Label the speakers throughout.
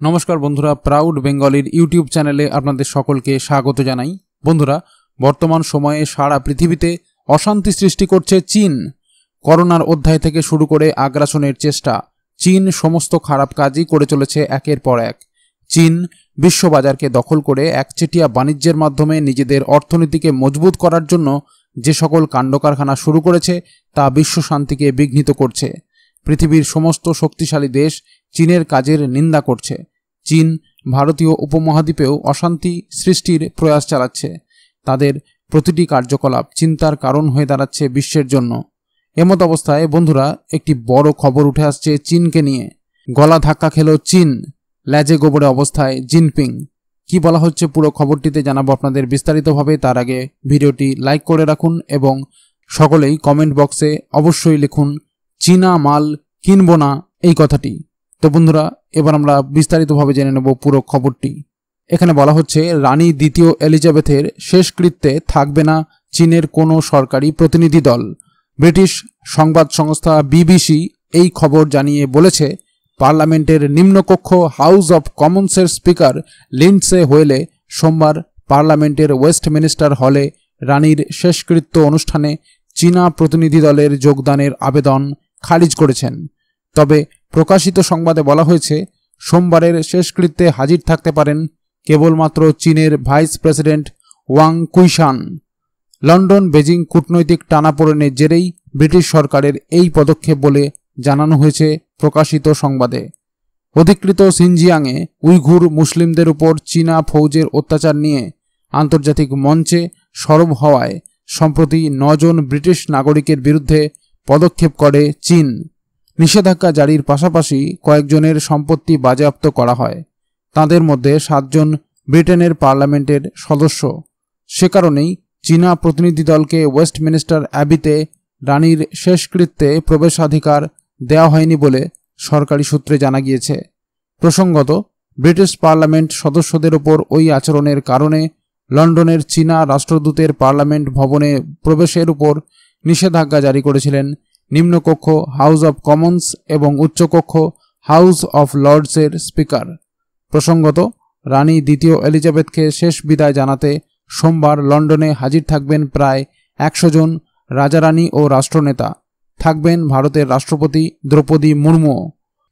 Speaker 1: নমস্কার বন্ধুরা proud বেঙ্গলির YouTube চ্যানেলে আপনাদের সকলকে স্বাগত জানাই। বন্ধুরা, বর্তমান সময়ে সারা পৃথিবীতে অশান্তি সৃষ্টি করছে চীন। করোনার অধ্যায় থেকে শুরু করে আগ্রাসনের চেষ্টা, চীন সমস্ত খারাপ কাজই করে চলেছে একের পর এক। চীন বিশ্ববাজারকে দখল করে একচেটিয়া বাণিজ্যের মাধ্যমে নিজেদের অর্থনীতিকে মজবুত করার জন্য যে সকল কাণ্ডকারখানা শুরু করেছে, তা বিশ্ব শান্তিকে বিঘ্নিত করছে। পৃথিবীর সমস্ত শক্তিশালী দেশ চীনের কাজের নিন্দা করছে। চীন ভারতীয় উপমহাদ্বীপেও অশান্তি সৃষ্টির প্রয়াস চালাচ্ছে। তাদের প্রতিটি কার্যকলাপ চিন্তার কারণ হয়ে দাঁড়াচ্ছে বিশ্বের জন্য। এমত অবস্থায়, বন্ধুরা, একটি বড় খবর উঠে আসছে চীনকে নিয়ে। গলা ধাক্কা খেল চীন। ল্যাজে গোবরে অবস্থায় জিনপিং। কি বলা হচ্ছে পুরো খবরটিতে জানাব আপনাদের বিস্তারিতভাবে। তার আগে ভিডিওটি লাইক করে রাখুন এবং সকলেই কমেন্ট বক্সে অবশ্যই লিখুন, চীনা মাল কিনবো না? এই কথাটি। তো বন্ধুরা, এবার আমরা বিস্তারিতভাবে জেনে নেব পুরো খবরটি। এখানে বলা হচ্ছে, রানী দ্বিতীয় এলিজাবেথের শেষকৃত্যে থাকবে না চীনের কোনো সরকারি প্রতিনিধি দল। ব্রিটিশ সংবাদ সংস্থা বিবিসি এই খবর জানিয়ে বলেছে, পার্লামেন্টের নিম্নকক্ষ হাউস অব কমন্সের স্পিকার লিন্ডসে হোয়েলে সোমবার পার্লামেন্টের ওয়েস্টমিনিস্টার হলে রানীর শেষকৃত্য অনুষ্ঠানে চীনা প্রতিনিধি দলের যোগদানের আবেদন খারিজ করেছেন। তবে প্রকাশিত সংবাদে বলা হয়েছে, সোমবারের শেষকৃত্যে হাজির থাকতে পারেন কেবলমাত্র চীনের vice president Wang Qishan. London Beijing কূটনৈতিক টানাপোড়েনের জেরেই ব্রিটিশ সরকারের এই পদক্ষেপ বলে জানানো হয়েছে প্রকাশিত সংবাদে। অধিকৃত সিনজিয়াংয়ে উইঘুর মুসলিমদের উপর চীনা ফৌজের অত্যাচার নিয়ে আন্তর্জাতিক মঞ্চে সরব হওয়ায় সম্প্রতি নজন ব্রিটিশ নাগরিকের বিরুদ্ধে পদক্ষেপ করে চীন। নিষেধাজ্ঞা জারির পাশাপাশি কয়েকজনের সম্পত্তি বাজেয়াপ্ত করা হয়। তাদের মধ্যে সাতজন ব্রিটেনের পার্লামেন্টের সদস্য। সে কারণেই চীনা প্রতিনিধি দলকে ওয়েস্টমিনিস্টার অ্যাবিতে রানীর শেষকৃত্যে প্রবেশাধিকার দেওয়া হয়নি বলে সরকারি সূত্রে জানা গিয়েছে। প্রসঙ্গত, ব্রিটিশ পার্লামেন্ট সদস্যদের ওপর ওই আচরণের কারণে লন্ডনের চীনা রাষ্ট্রদূতের পার্লামেন্ট ভবনে প্রবেশের উপর নিষেধাজ্ঞা জারি করেছিলেন নিম্নকক্ষ হাউস অব কমন্স এবং উচ্চকক্ষ হাউস অফ লর্ডসের স্পিকার প্রসঙ্গত, রানী দ্বিতীয় এলিজাবেথকে শেষ বিদায় জানাতে সোমবার লন্ডনে হাজির থাকবেন প্রায় একশো জন রাজারানী ও রাষ্ট্রনেতা। থাকবেন ভারতের রাষ্ট্রপতি দ্রৌপদী মুর্মু।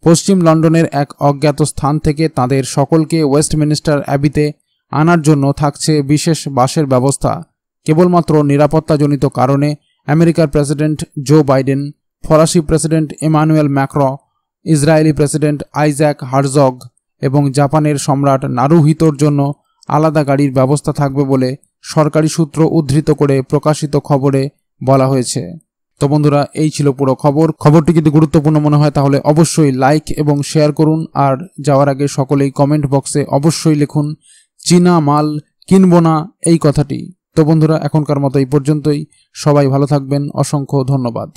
Speaker 1: পশ্চিম লন্ডনের এক অজ্ঞাত স্থান থেকে তাদের সকলকে ওয়েস্টমিনিস্টার অ্যাবিতে আনার জন্য থাকছে বিশেষ বাসের ব্যবস্থা। কেবলমাত্র নিরাপত্তাজনিত কারণে আমেরিকার প্রেসিডেন্ট জো বাইডেন, ফরাসি president Emmanuel Macron, Israeli president Isaac Herzog এবং জাপানের সম্রাট নারুহিতোর জন্য আলাদা গাড়ির ব্যবস্থা থাকবে বলে সরকারি সূত্র উদ্ধৃত করে প্রকাশিত খবরে বলা হয়েছে। তো বন্ধুরা, এই ছিল পুরো খবর। খবরটি যদি গুরুত্বপূর্ণ মনে হয়, তাহলে অবশ্যই লাইক এবং শেয়ার করুন। আর যাওয়ার আগে সকলেই কমেন্ট বক্সে অবশ্যই লিখুন, চীনা মাল কিনবো না, এই কথাটি। তো বন্ধুরা এখনকার মতো এই পর্যন্তই। সবাই ভালো থাকবেন। অসংখ্য ধন্যবাদ।